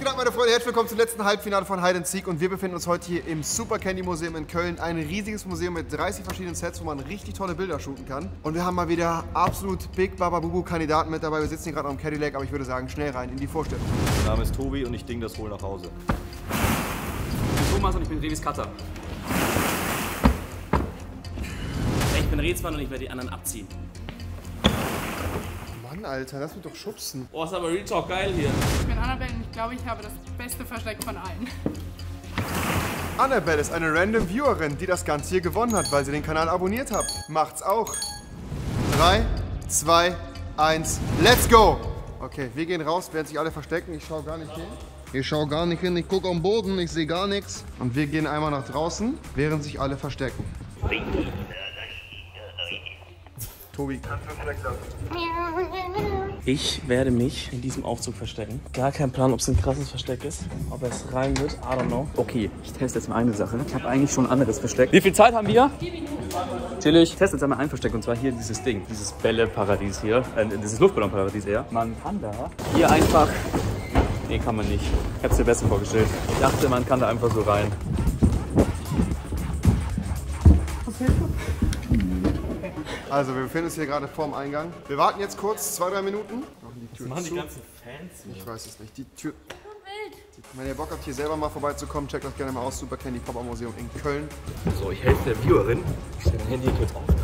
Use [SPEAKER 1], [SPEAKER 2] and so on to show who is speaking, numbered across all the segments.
[SPEAKER 1] geht ab, meine Freunde? Herzlich willkommen zum letzten Halbfinale von Hide and Seek und wir befinden uns heute hier im Super Candy Museum in Köln. Ein riesiges Museum mit 30 verschiedenen Sets, wo man richtig tolle Bilder shooten kann. Und wir haben mal wieder absolut Big Baba Bubu Kandidaten mit dabei. Wir sitzen hier gerade am Cadillac, aber ich würde sagen, schnell rein in die Vorstellung.
[SPEAKER 2] Mein Name ist Tobi und ich ding das wohl nach Hause.
[SPEAKER 3] Ich bin Thomas und ich bin Revis Cutter. Ich bin Rätsmann und ich werde die anderen abziehen.
[SPEAKER 1] Mann, Alter, lass mich doch schubsen.
[SPEAKER 3] Oh, ist aber Real Talk geil hier.
[SPEAKER 4] Ich bin Annabelle und ich glaube, ich habe das beste Versteck von allen.
[SPEAKER 1] Annabelle ist eine random Viewerin, die das Ganze hier gewonnen hat, weil sie den Kanal abonniert hat. Macht's auch. 3, 2, 1, let's go! Okay, wir gehen raus, während sich alle verstecken. Ich schaue gar nicht hin. Ich schaue gar nicht hin, ich gucke am Boden, ich sehe gar nichts. Und wir gehen einmal nach draußen, während sich alle verstecken. Tobi.
[SPEAKER 3] Ich werde mich in diesem Aufzug verstecken. Gar kein Plan, ob es ein krasses Versteck ist. Ob es rein wird, I don't know. Okay, ich teste jetzt mal eine Sache. Ich habe eigentlich schon ein anderes Versteck. Wie viel Zeit haben wir? Chillig. Ich teste jetzt einmal ein Versteck und zwar hier dieses Ding. Dieses Bälleparadies hier. Äh, dieses Luftballonparadies eher. Man kann da hier einfach... Nee, kann man nicht. Ich habe es mir besser vorgestellt. Ich dachte, man kann da einfach so rein.
[SPEAKER 1] Also, wir befinden uns hier gerade vorm Eingang. Wir warten jetzt kurz, zwei, drei Minuten. Machen die Tür zu.
[SPEAKER 3] ganzen Fans
[SPEAKER 1] Ich weiß es nicht. Die Tür. Wenn ihr Bock habt, hier selber mal vorbeizukommen, checkt das gerne mal aus. Super Candy Pop Museum in Köln.
[SPEAKER 3] So, ich helfe der Viewerin. Ich stelle mein Handy kurz auf.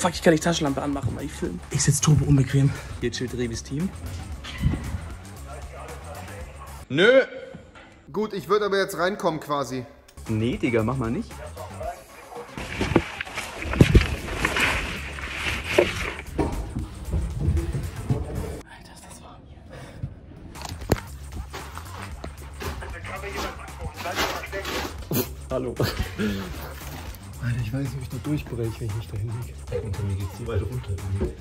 [SPEAKER 3] Fuck, ich kann nicht Taschenlampe anmachen, weil ich filme. Ich sitze turbo unbequem. Hier chillt Revis Team.
[SPEAKER 2] Nö!
[SPEAKER 1] Gut, ich würde aber jetzt reinkommen quasi.
[SPEAKER 3] Nee, Digga, mach mal nicht. Alter, ist das warm hier. Hallo.
[SPEAKER 5] Alter, ich weiß nicht, ob ich da durchbreche, wenn ich mich da hinlege. Unter mir geht's so weit runter.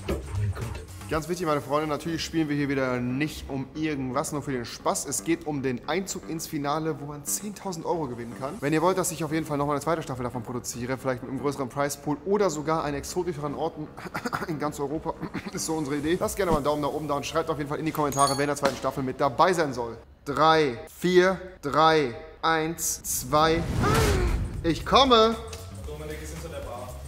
[SPEAKER 5] Oh mein Gott.
[SPEAKER 1] Ganz wichtig, meine Freunde, natürlich spielen wir hier wieder nicht um irgendwas, nur für den Spaß. Es geht um den Einzug ins Finale, wo man 10.000 Euro gewinnen kann. Wenn ihr wollt, dass ich auf jeden Fall nochmal eine zweite Staffel davon produziere, vielleicht mit einem größeren Preispool oder sogar an exotischeren Orten in ganz Europa, ist so unsere Idee. Lasst gerne mal einen Daumen nach oben da und schreibt auf jeden Fall in die Kommentare, wer in der zweiten Staffel mit dabei sein soll. 3, 4, 3, 1, 2, ich komme!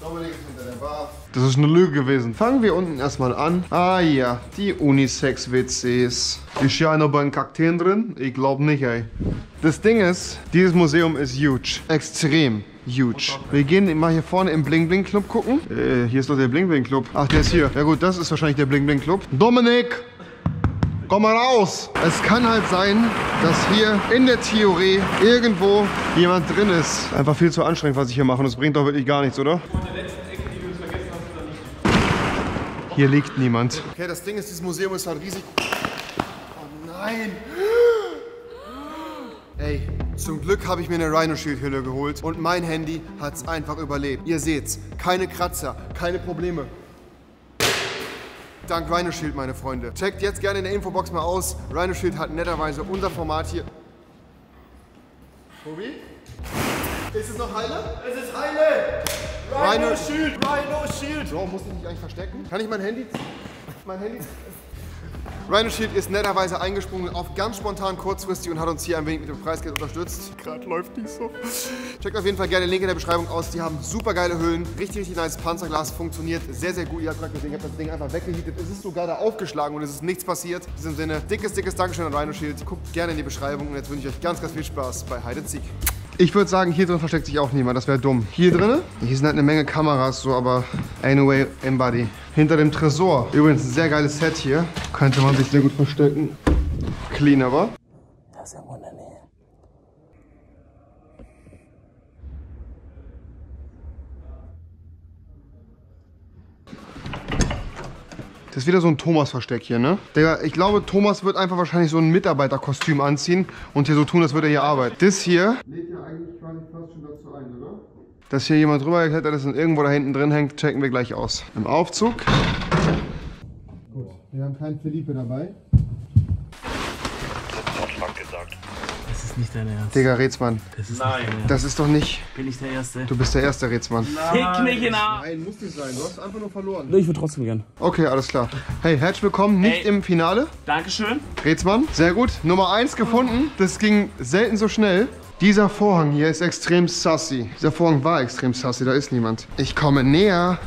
[SPEAKER 1] Dominik ist hinter der Bar. Das ist eine Lüge gewesen. Fangen wir unten erstmal an. Ah ja, die Unisex-WCs. Ist ja einer bei den Kakteen drin? Ich glaube nicht, ey. Das Ding ist, dieses Museum ist huge. Extrem huge. Wir gehen mal hier vorne im Bling Bling Club gucken. Äh, hier ist doch der Bling Bling Club. Ach, der ist hier. Ja gut, das ist wahrscheinlich der Bling Bling Club. Dominik! Komm mal raus! Es kann halt sein, dass hier in der Theorie irgendwo jemand drin ist. Einfach viel zu anstrengend, was ich hier mache. Das bringt doch wirklich gar nichts, oder? Hier liegt niemand. Okay, das Ding ist, dieses Museum ist halt riesig. Oh nein! Ey, zum Glück habe ich mir eine Rhino Shield Hülle geholt und mein Handy hat es einfach überlebt. Ihr seht's, keine Kratzer, keine Probleme. Dank Rhino Shield, meine Freunde. Checkt jetzt gerne in der Infobox mal aus. Rhino Shield hat netterweise unser Format hier. Tobi? Ist es noch heile?
[SPEAKER 2] Es ist heile!
[SPEAKER 1] Rhino
[SPEAKER 2] Shield! Rhino Shield!
[SPEAKER 1] Bro, muss ich mich eigentlich verstecken? Kann ich mein Handy... Mein Handy... Rhino Shield ist netterweise eingesprungen auf ganz spontan kurzfristig und hat uns hier ein wenig mit dem Preisgeld unterstützt. Gerade läuft nicht so. Checkt auf jeden Fall gerne den Link in der Beschreibung aus. Die haben super geile Hüllen, richtig, richtig nice Panzerglas, funktioniert sehr, sehr gut. Ihr habt gerade gesehen, ich habe das Ding einfach weggehietet. Es ist sogar da aufgeschlagen und es ist nichts passiert. In diesem Sinne, dickes, dickes Dankeschön an Rhino Shield. Guckt gerne in die Beschreibung und jetzt wünsche ich euch ganz, ganz viel Spaß bei Hide and Seek. Ich würde sagen, hier drin versteckt sich auch niemand, das wäre dumm. Hier drin, hier sind halt eine Menge Kameras, so, aber anyway, Embody. Hinter dem Tresor, übrigens ein sehr geiles Set hier, könnte man sich sehr gut verstecken. Clean aber.
[SPEAKER 3] Das ist ja wunderlich.
[SPEAKER 1] Das ist wieder so ein Thomas-Versteck hier, ne? Digga, ich glaube, Thomas wird einfach wahrscheinlich so ein Mitarbeiterkostüm anziehen und hier so tun, als würde er hier arbeiten. Das hier schon dazu ein, oder? Dass hier jemand drüber geklettert ist und irgendwo da hinten drin hängt, checken wir gleich aus. Im Aufzug. Gut, wir haben keinen Felipe dabei.
[SPEAKER 3] Das ist nicht dein Ernst.
[SPEAKER 1] Digga, Rätsmann.
[SPEAKER 3] Das ist Nein.
[SPEAKER 1] Das ist doch nicht.
[SPEAKER 3] Bin ich der Erste?
[SPEAKER 1] Du bist der erste Rätsmann.
[SPEAKER 3] Fick mich in den Arsch.
[SPEAKER 1] Nein, muss nicht sein. Du hast einfach nur verloren.
[SPEAKER 3] Ich würde trotzdem gern.
[SPEAKER 1] Okay, alles klar. Hey, herzlich willkommen. Nicht
[SPEAKER 3] Hey.
[SPEAKER 1] im Finale.
[SPEAKER 3] Dankeschön.
[SPEAKER 1] Rätsmann, sehr gut. Nummer 1 gefunden. Das ging selten so schnell. Dieser Vorhang hier ist extrem sassy. Dieser Vorhang war extrem sassy, da ist niemand. Ich komme näher.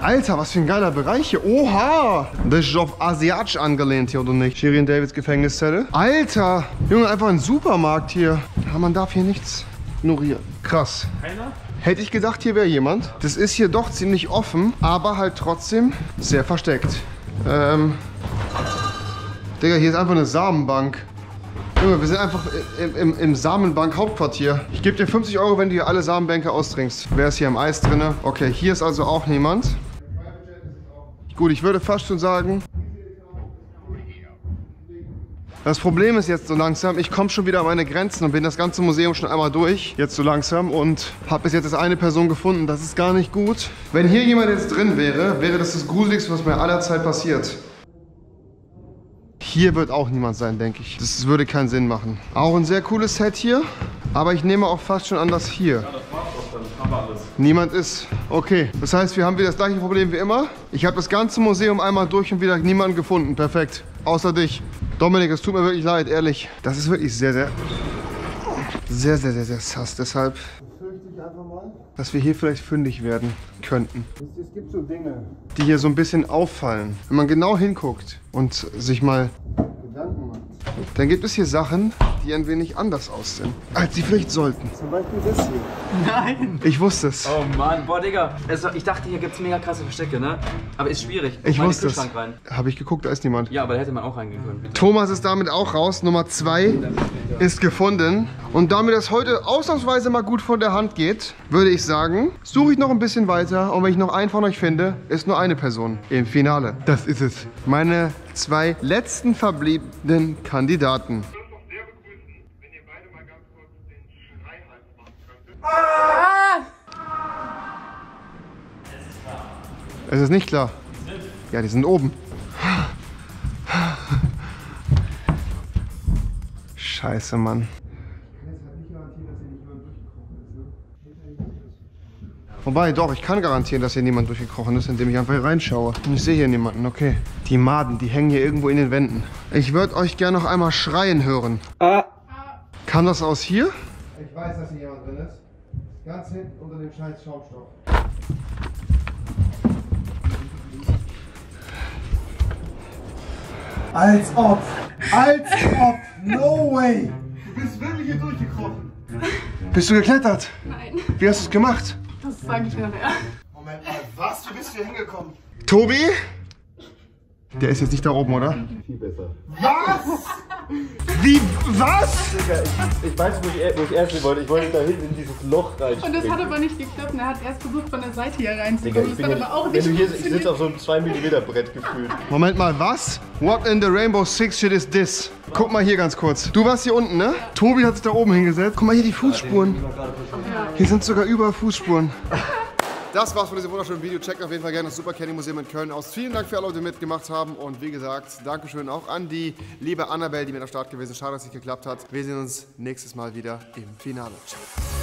[SPEAKER 1] Alter, was für ein geiler Bereich hier. Oha! Das ist auf asiatisch angelehnt hier, oder nicht? Shirin Davids Gefängniszelle. Alter! Junge, einfach ein Supermarkt hier. Ja, man darf hier nichts ignorieren. Krass.
[SPEAKER 3] Keiner?
[SPEAKER 1] Hätte ich gedacht, hier wäre jemand. Das ist hier doch ziemlich offen, aber halt trotzdem sehr versteckt. Ähm. Digga, hier ist einfach eine Samenbank. Junge, wir sind einfach im, im, im Samenbank-Hauptquartier. Ich gebe dir 50 Euro, wenn du hier alle Samenbänke austrinkst. Wer ist hier im Eis drinne? Okay, hier ist also auch niemand. Gut, ich würde fast schon sagen, das Problem ist jetzt so langsam, ich komme schon wieder an meine Grenzen und bin das ganze Museum schon einmal durch, jetzt so langsam und habe bis jetzt erst eine Person gefunden. Das ist gar nicht gut. Wenn hier jemand jetzt drin wäre, wäre das das Gruseligste, was mir aller Zeit passiert. Hier wird auch niemand sein, denke ich. Das würde keinen Sinn machen. Auch ein sehr cooles Set hier, aber ich nehme auch fast schon an, dass hier niemand ist. Okay, das heißt, wir haben wieder das gleiche Problem wie immer. Ich habe das ganze Museum einmal durch und wieder niemanden gefunden. Perfekt. Außer dich. Dominik, es tut mir wirklich leid, ehrlich. Das ist wirklich sehr, sehr, sehr, sehr, sehr, sehr sass. Deshalb einfach mal, dass wir hier vielleicht fündig werden könnten. Es gibt so Dinge, die hier so ein bisschen auffallen. Wenn man genau hinguckt und sich mal dann gibt es hier Sachen, die ein wenig anders aussehen, als sie vielleicht sollten. Zum Beispiel das hier.
[SPEAKER 3] Nein.
[SPEAKER 1] Ich wusste es.
[SPEAKER 3] Oh Mann, boah Digga. Also, ich dachte, hier gibt's mega krasse Verstecke, ne? Aber ist schwierig.
[SPEAKER 1] Ich
[SPEAKER 3] den
[SPEAKER 1] wusste es. Habe ich geguckt, da ist niemand.
[SPEAKER 3] Ja, aber da hätte man auch reingehen können.
[SPEAKER 1] Thomas ist damit auch raus. Nummer zwei ist gefunden. Und da mir das heute ausnahmsweise mal gut von der Hand geht, würde ich sagen, suche ich noch ein bisschen weiter. Und wenn ich noch einen von euch finde, ist nur eine Person im Finale. Das ist es. Meine zwei letzten verbliebenen Kandidaten. Es ist nicht klar. Ja, die sind oben. Scheiße, Mann. Wobei, doch, ich kann garantieren, dass hier niemand durchgekrochen ist, indem ich einfach hier reinschaue. Und ich sehe hier niemanden, okay. Die Maden, die hängen hier irgendwo in den Wänden. Ich würde euch gerne noch einmal schreien hören. Kam das aus hier? Ich weiß, dass hier jemand drin ist. Ganz hinten unter dem scheiß Schaumstoff. Als ob! Als ob! No way! Du bist wirklich hier durchgekrochen. Bist du geklettert?
[SPEAKER 4] Nein,
[SPEAKER 1] Wie hast du es gemacht?
[SPEAKER 4] Das sage ich nachher.
[SPEAKER 1] Moment mal, was? Du bist hier hingekommen? Tobi? Der ist jetzt nicht da oben, oder?
[SPEAKER 5] Viel besser.
[SPEAKER 1] Was? Wie? Was?
[SPEAKER 5] Ich weiß, wo ich, wo ich erst hin wollte. Ich wollte da hinten in dieses Loch rein.
[SPEAKER 4] Und das hat aber nicht geklappt. Er hat erst versucht, von der Seite hier
[SPEAKER 5] Digga,
[SPEAKER 4] reinzukommen.
[SPEAKER 5] ich
[SPEAKER 4] Das
[SPEAKER 5] bin
[SPEAKER 4] hat
[SPEAKER 5] jetzt,
[SPEAKER 4] aber auch
[SPEAKER 5] wenn
[SPEAKER 4] nicht
[SPEAKER 5] du hier ich sitze auf so einem 2 mm Brett gefühlt.
[SPEAKER 1] Moment mal, was? What in the Rainbow Six shit is this? Guck mal hier ganz kurz. Du warst hier unten, ne? Tobi hat sich da oben hingesetzt. Guck mal hier die Fußspuren. Hier sind sogar überall Fußspuren. Das war's von diesem wunderschönen Video. Checkt auf jeden Fall gerne das Super Candy Museum in Köln aus. Vielen Dank für alle, die mitgemacht haben. Und wie gesagt, Dankeschön auch an die liebe Annabelle, die mit am Start gewesen ist. Schade, dass es nicht geklappt hat. Wir sehen uns nächstes Mal wieder im Finale. Ciao.